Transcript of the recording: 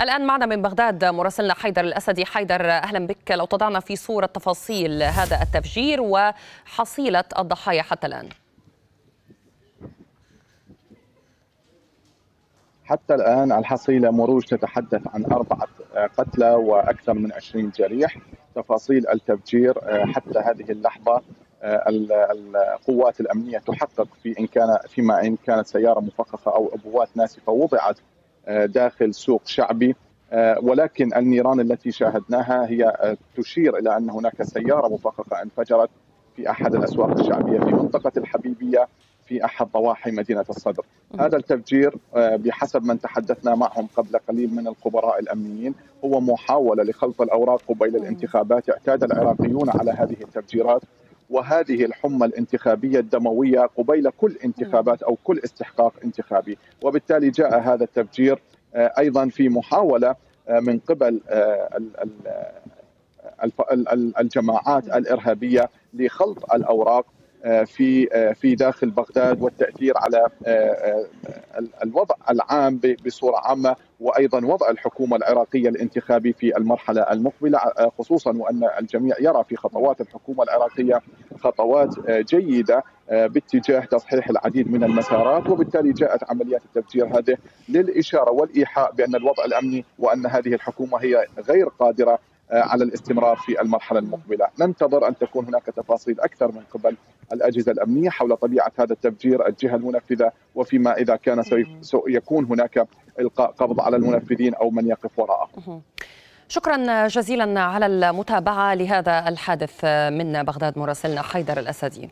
الآن معنا من بغداد مراسلنا حيدر الأسدي حيدر أهلا بك. لو تضعنا في صورة تفاصيل هذا التفجير وحصيلة الضحايا حتى الآن. حتى الآن الحصيلة مروج تتحدث عن أربعة قتلى وأكثر من 20 جريح. تفاصيل التفجير حتى هذه اللحظة القوات الأمنية تحقق في إن كان فيما إن كانت سيارة مفخخة أو أبوات ناسفة وضعت داخل سوق شعبي. ولكن النيران التي شاهدناها هي تشير إلى أن هناك سيارة مفخخة انفجرت في أحد الأسواق الشعبية في منطقة الحبيبية في أحد ضواحي مدينة الصدر. هذا التفجير بحسب من تحدثنا معهم قبل قليل من الخبراء الأمنيين هو محاولة لخلط الأوراق قبيل الانتخابات، اعتاد العراقيون على هذه التفجيرات. وهذه الحمى الانتخابية الدموية قبيل كل انتخابات أو كل استحقاق انتخابي، وبالتالي جاء هذا التفجير أيضا في محاولة من قبل الجماعات الإرهابية لخلط الأوراق في في داخل بغداد والتأثير على الوضع العام بصورة عامة وأيضا وضع الحكومة العراقية الانتخابي في المرحلة المقبلة خصوصا وأن الجميع يرى في خطوات الحكومة العراقية خطوات جيدة باتجاه تصحيح العديد من المسارات وبالتالي جاءت عمليات التفجير هذه للإشارة والإيحاء بأن الوضع الأمني وأن هذه الحكومة هي غير قادرة على الاستمرار في المرحلة المقبلة، ننتظر أن تكون هناك تفاصيل أكثر من قبل الأجهزة الأمنية حول طبيعة هذا التفجير، الجهة المنفذة وفيما إذا كان سيكون هناك إلقاء قبض على المنفذين أو من يقف وراءهم. شكرا جزيلا على المتابعة لهذا الحادث من بغداد مراسلنا حيدر الاسدي.